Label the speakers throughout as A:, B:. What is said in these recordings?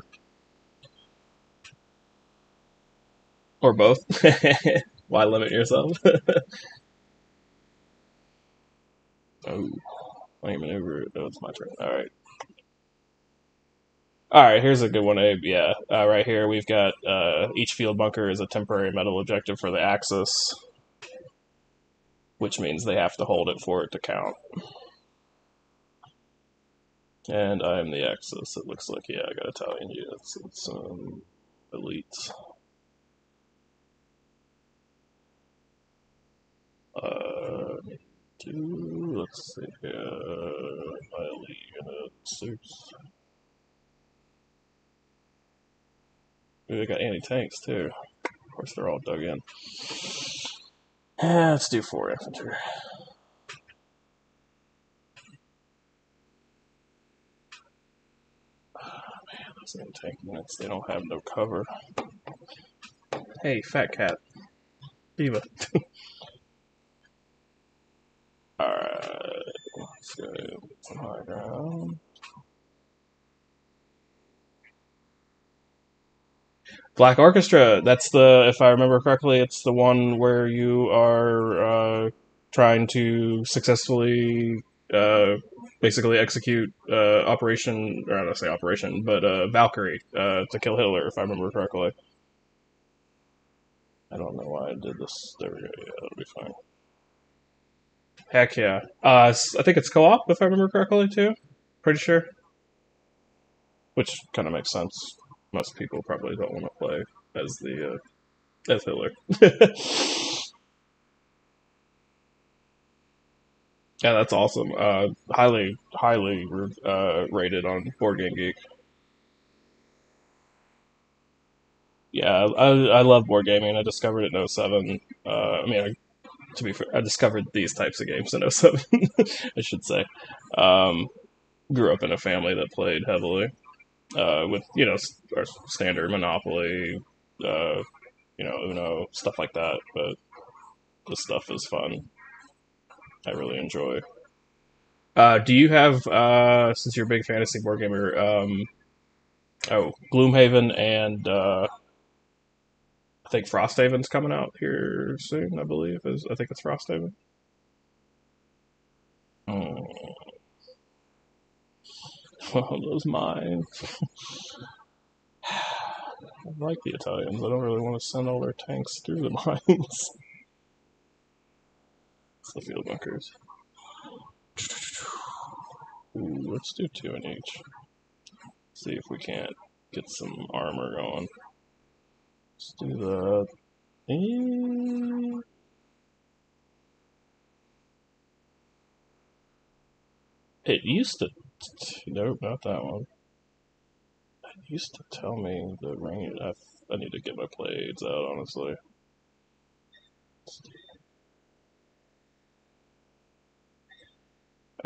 A: prefer? Or both? Why limit yourself? oh, I maneuver. Oh, it's my turn. All right. All right, here's a good one, Abe. Yeah, uh, right here we've got uh, each field bunker is a temporary medal objective for the Axis, which means they have to hold it for it to count. And I'm the Axis. It looks like, yeah, I got Italian units and some elites. Uh, let's see, uh, my elite units. Oops. They got anti-tanks too. Of course, they're all dug in. Yeah, let's do four infantry. Man, those anti-tank units, they don't have no cover. Hey, fat cat. Diva. Alright, let's go high ground. Black Orchestra. That's the, if I remember correctly, it's the one where you are uh, trying to successfully, uh, basically execute uh, Operation, or I don't say Operation, but uh, Valkyrie uh, to kill Hitler, if I remember correctly. I don't know why I did this. There we go. Yeah, that'll be fine. Heck yeah. Uh, I think it's co-op, if I remember correctly, too. Pretty sure. Which kind of makes sense most people probably don't want to play as the uh, as Hitler. yeah, that's awesome. Uh, highly highly uh, rated on Board Game Geek. Yeah, I, I love board gaming. I discovered it in 07. Uh, I mean, I, to be fair, I discovered these types of games in 07, I should say. Um, grew up in a family that played heavily uh, with you know our standard Monopoly, uh, you know Uno stuff like that. But this stuff is fun. I really enjoy. Uh, do you have uh, since you're a big fantasy board gamer? Um, oh, Gloomhaven and uh, I think Frosthaven's coming out here soon. I believe is I think it's Frosthaven. Oh. Those mines. I like the Italians. I don't really want to send all their tanks through the mines. It's the field bunkers. Ooh, let's do two in each. See if we can't get some armor going. Let's do that. And... It used to Nope, not that one. It used to tell me the range. I, I need to get my blades out, honestly.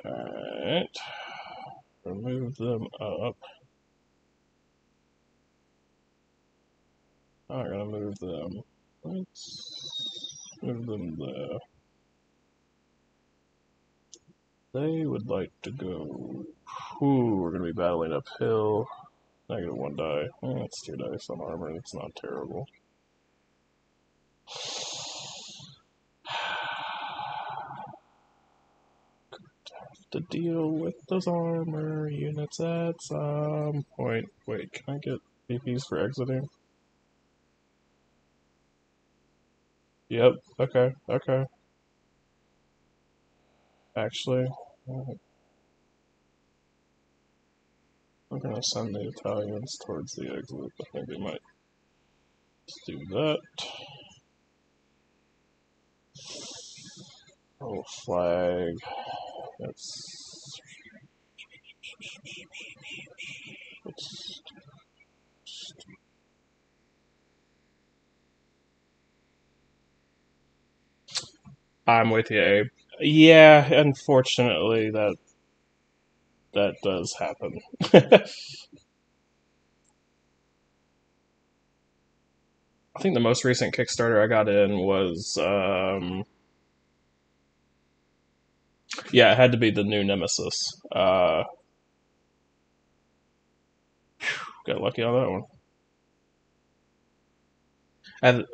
A: Alright. Remove them up. I'm gonna move them. Let's move them there. They would like to go. Ooh, we're gonna be battling uphill. Negative one die. Eh, it's two dice on armor. It's not terrible. To deal with those armor units at some point. Wait, can I get APs for exiting? Yep. Okay. Okay. Actually, I'm gonna send the Italians towards the exit. I think they might do that. Oh, flag. I'm with you, Abe. Yeah, unfortunately, that that does happen. I think the most recent Kickstarter I got in was, um, yeah, it had to be the new Nemesis. Uh, got lucky on that one. And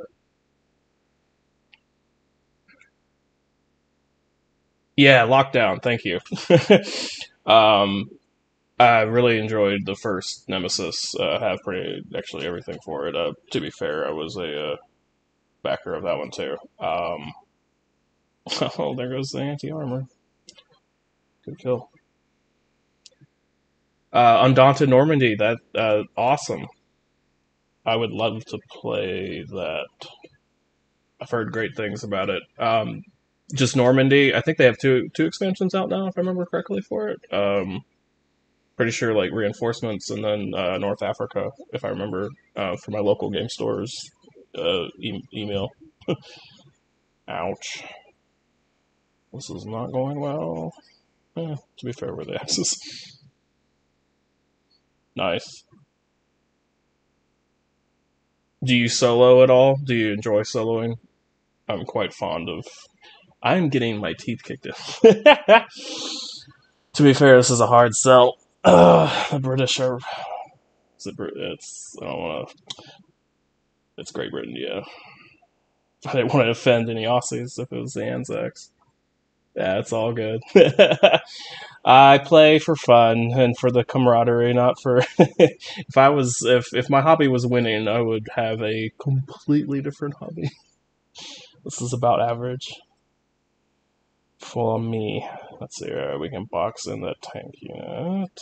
A: yeah, lockdown. Thank you. um, I really enjoyed the first Nemesis. Uh, have pretty actually everything for it. Uh, to be fair, I was a uh, backer of that one too. Um, oh, there goes the anti armor. Good kill. Uh, Undaunted Normandy. That uh, awesome. I would love to play that. I've heard great things about it. Um, just Normandy. I think they have two two expansions out now, if I remember correctly, for it. Um, pretty sure like reinforcements and then uh, North Africa, if I remember, uh, for my local game stores uh, e- email. Ouch. This is not going well. Eh, to be fair, we're the asses. Nice. Do you solo at all? Do you enjoy soloing? I'm quite fond of. I'm getting my teeth kicked in. to be fair, this is a hard sell. Uh, the British are. It's, it's I don't want to. It's Great Britain, yeah. I didn't want to offend any Aussies if it was the Anzacs. Yeah, it's all good. I play for fun and for the camaraderie, not for. if I was, if if my hobby was winning, I would have a completely different hobby. this is about average. For me, let's see. Uh, we can box in that tank unit.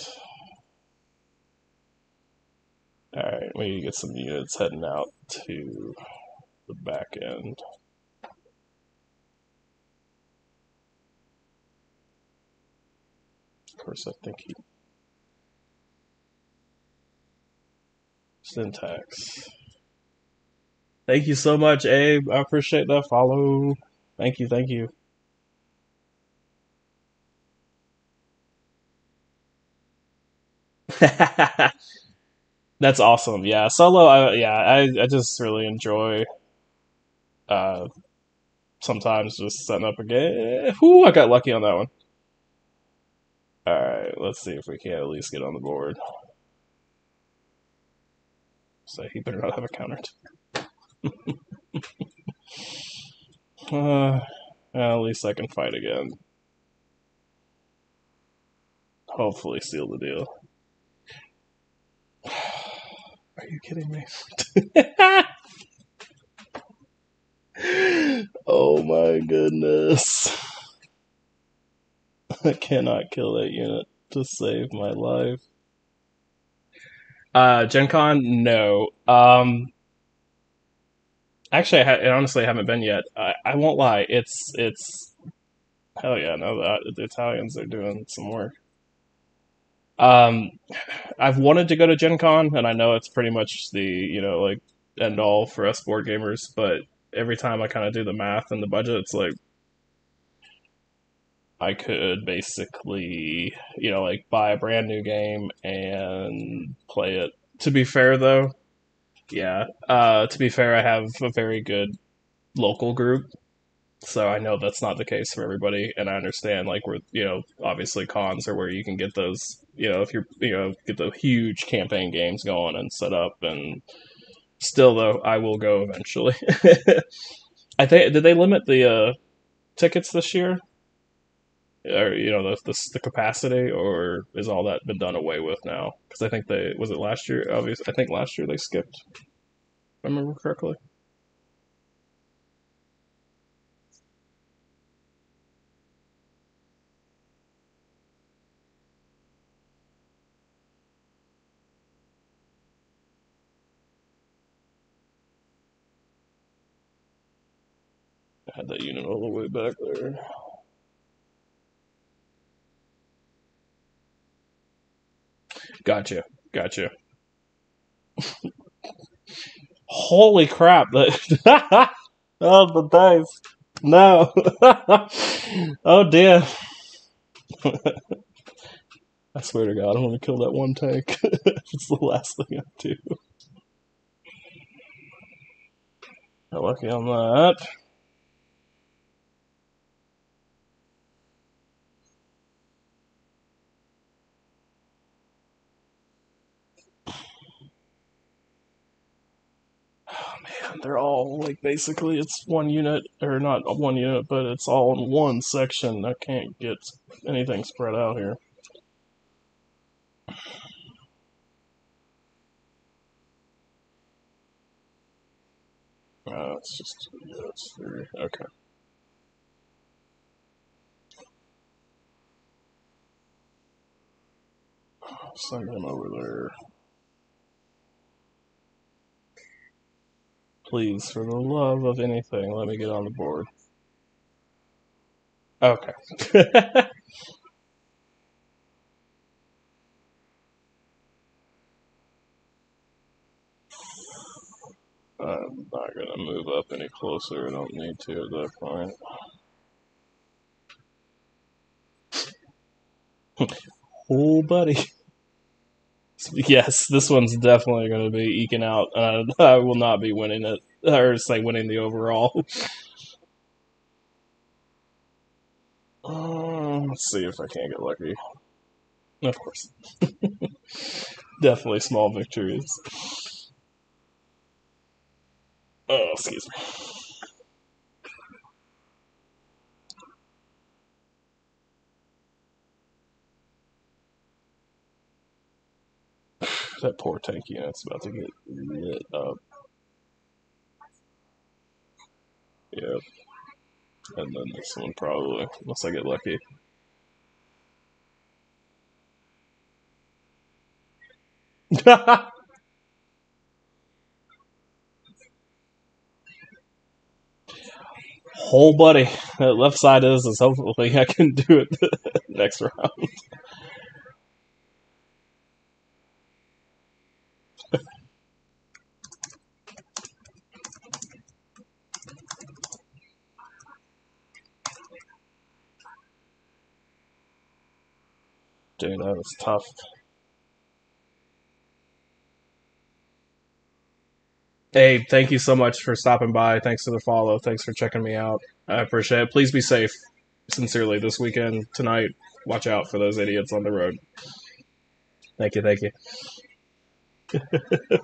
A: All right, we get some units heading out to the back end. Course, I think he. Syntax. Thank you so much, Abe. I appreciate that follow. Thank you, thank you. That's awesome. Yeah, solo. I, yeah, I, I just really enjoy. Uh, sometimes just setting up a game. Whoo, I got lucky on that one. Alright, let's see if we can at least get on the board. So he better not have a counter. uh, at least I can fight again. Hopefully seal the deal. Are you kidding me? oh my goodness. I cannot kill that unit to save my life. Uh, Gen Con, no. Um, actually, I, ha- I honestly haven't been yet. I, I won't lie. It's it's hell yeah. No, the, the Italians are doing some work. Um, I've wanted to go to Gen Con, and I know it's pretty much the you know like end all for us board gamers. But every time I kind of do the math and the budget, it's like I could basically, you know, like buy a brand new game and play it. To be fair, though, yeah, uh, to be fair, I have a very good local group, so I know that's not the case for everybody, and I understand like we're, you know, obviously cons are where you can get those, you know, if you're, you know, get the huge campaign games going and set up, and still though, I will go eventually. I think did they limit the uh, tickets this year? Or you know the, the, the capacity, or is all that been done away with now? Because I think they was it last year. Obviously, I think last year they skipped. If I remember correctly. I had that unit all the way back there. Gotcha. Gotcha. Holy crap! That oh the dice. No. oh dear. I swear to God, I'm gonna kill that one tank. it's the last thing I do. Got lucky on that. They're all like basically it's one unit or not one unit, but it's all in one section. I can't get anything spread out here. Uh, it's just yeah, it's. Okay. Send over there. Please, for the love of anything, let me get on the board. Okay. I'm not gonna move up any closer. I don't need to at that point. oh, buddy. Yes, this one's definitely going to be eking out. Uh, I will not be winning it, or say winning the overall. Um, let's see if I can't get lucky. Of course. definitely small victories. Oh, excuse me. That poor tank unit's about to get lit up. Yep. And then this one probably, unless I get lucky. Whole buddy, that left side is, is hopefully I can do it next round. Dude, that was tough. Hey, thank you so much for stopping by. Thanks for the follow. Thanks for checking me out. I appreciate it. Please be safe. Sincerely, this weekend, tonight, watch out for those idiots on the road. Thank you, thank you.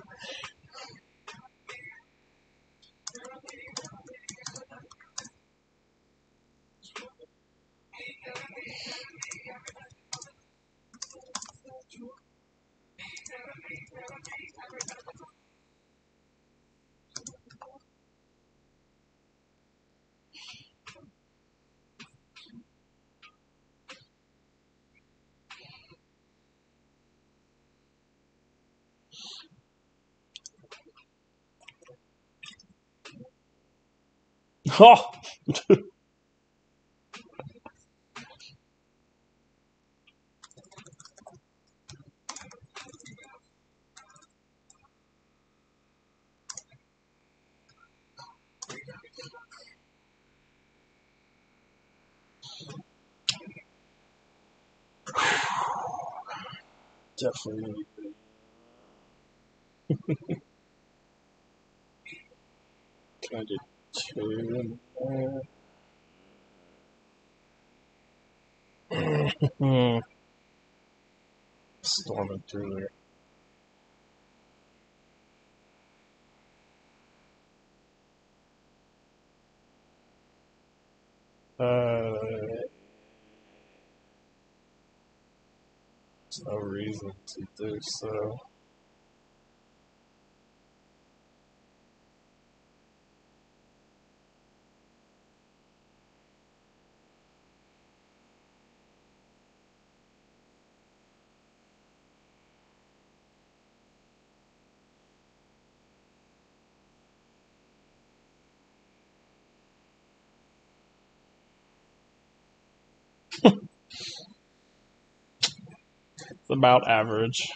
A: Oh! Storming through there. Uh, there's no reason to do so. About average.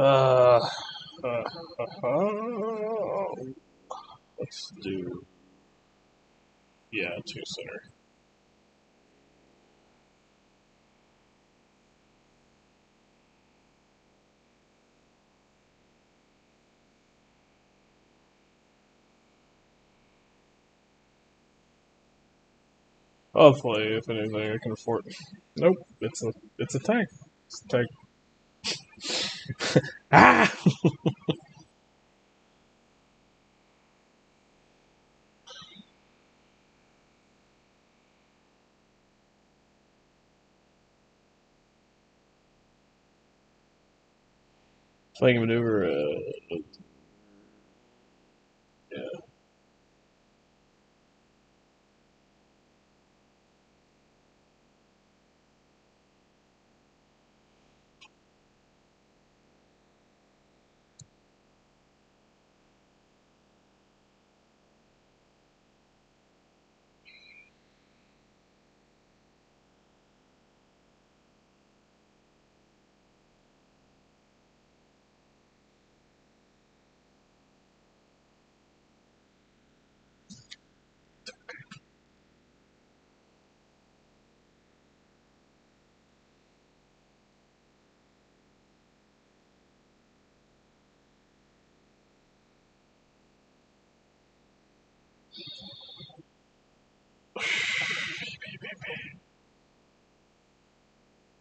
A: Uh, uh, uh, let's do. Yeah, two center. Hopefully, if anything, I can afford. Nope, it's a it's a tank. It's a tank. ah! Flanking maneuver. Uh, yeah.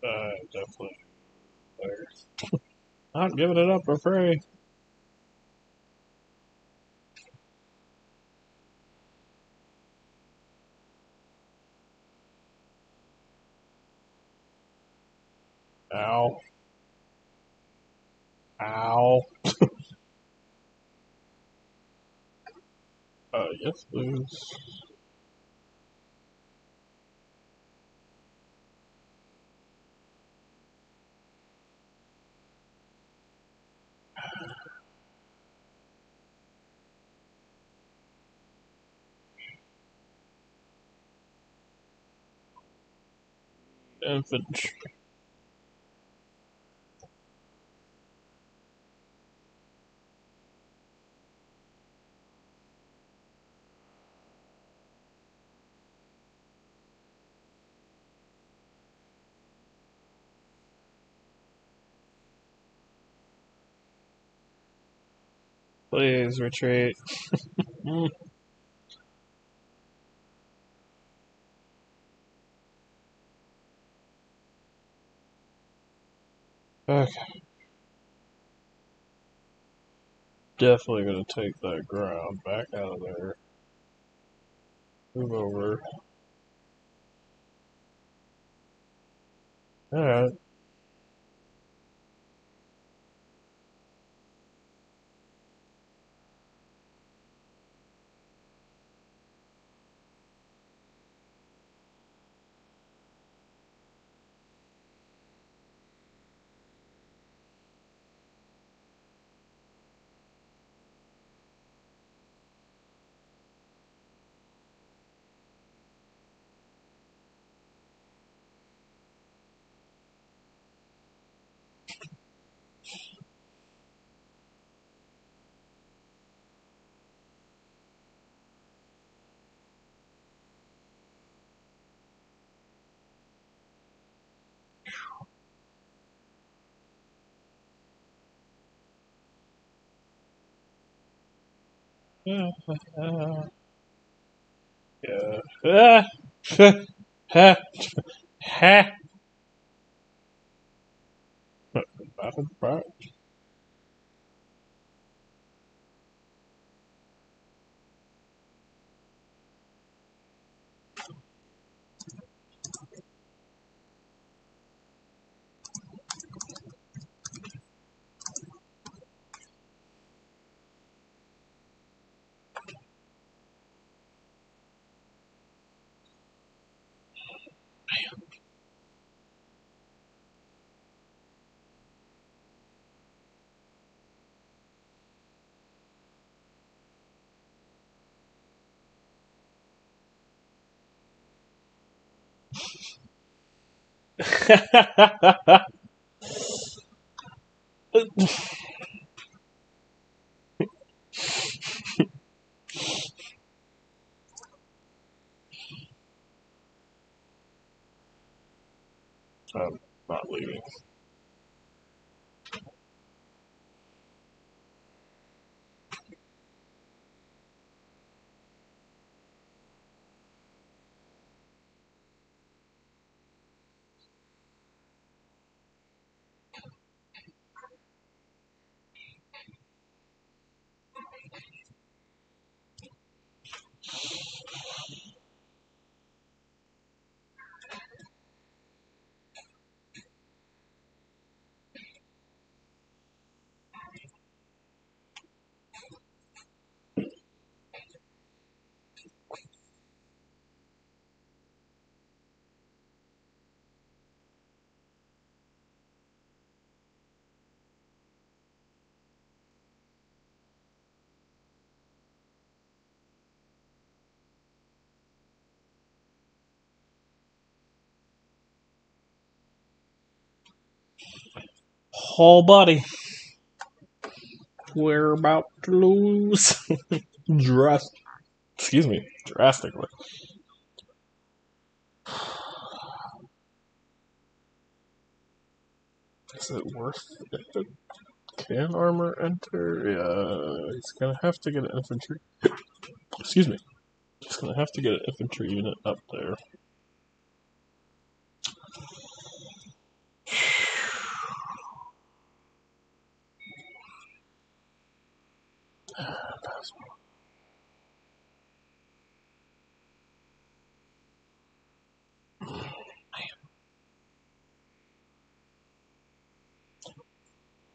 A: Uh, definitely. There. Not giving it up for free. Ow. Ow. uh, yes, please. Infantry. Please retreat. okay. Definitely gonna take that ground back out of there. Move over. Alright. Yeah. Ah. Ha. I'm not leaving. Oh, body. We're about to lose. Drastic. Excuse me. Drastically. Is it worth it? Can armor enter? Yeah, he's gonna have to get an infantry. Excuse me. He's gonna have to get an infantry unit up there.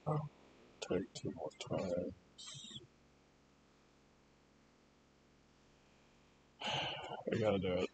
A: I'll take two more times. I gotta do it.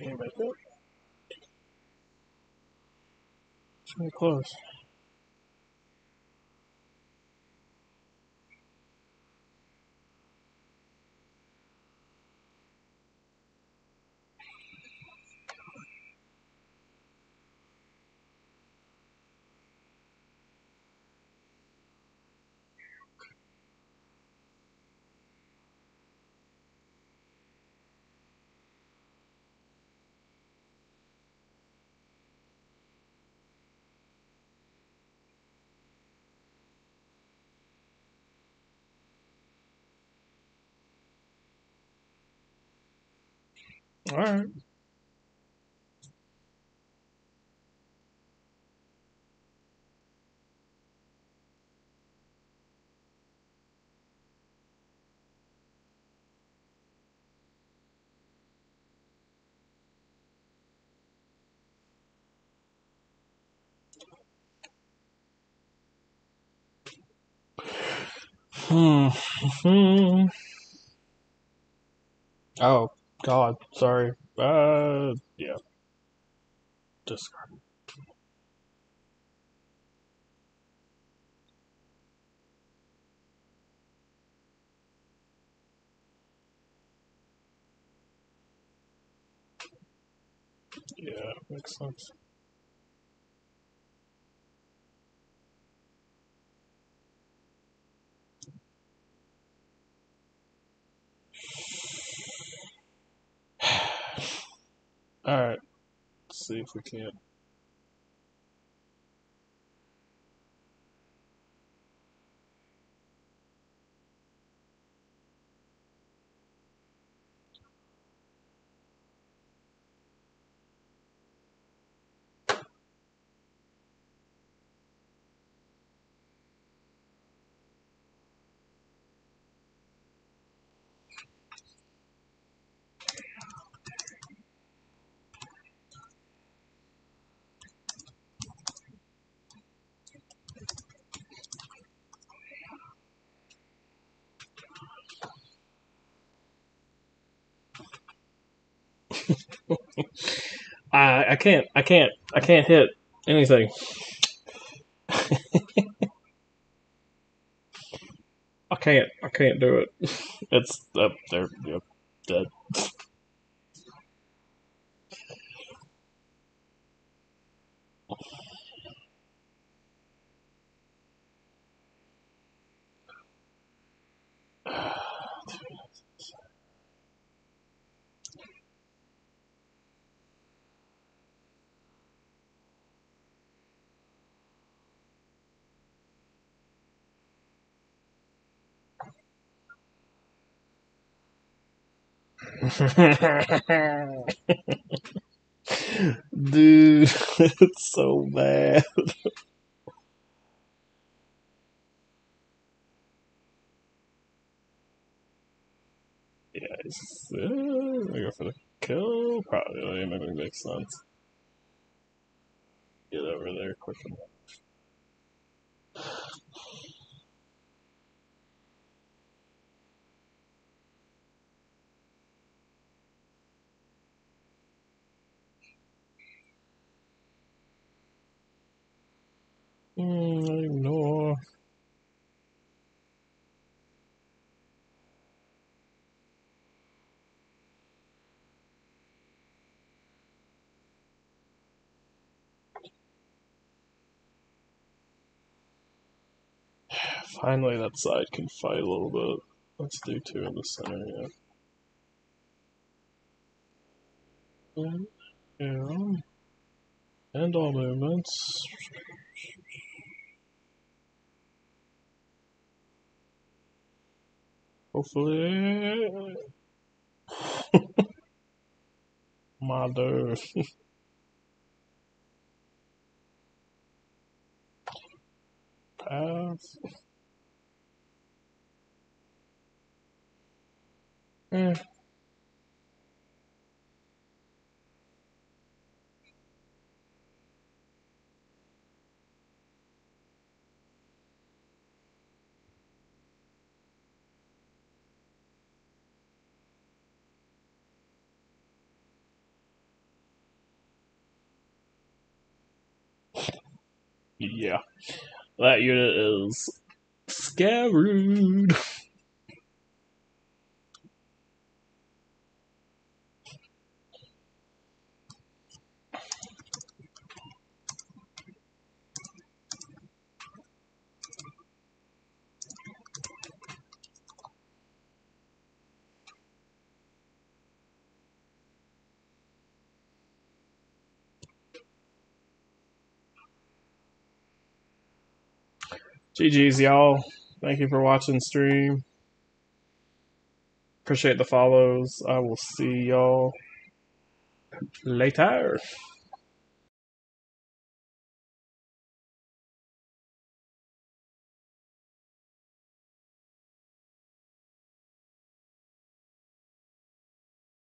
A: Really close. Alright. Hmm. Hmm. Oh, God. Sorry. Uh, yeah. Discard. Yeah, makes sense. Alright. Let's see if we can't. I I can't I can't I can't hit anything. I can't I can't do it. It's oh, up there. Yep, dead. Dude, it's so bad. Yeah, it's, uh, I go for the kill. Probably maybe makes sense. Get over there quick enough. Mm, ignore. Finally, that side can fight a little bit. Let's do two in the center, yeah. Yeah. And all movements. Hopefully. Mother. Pass. Eh. Yeah. That unit is screwed. GG's, y'all. Thank you for watching stream. Appreciate the follows. I will see y'all later.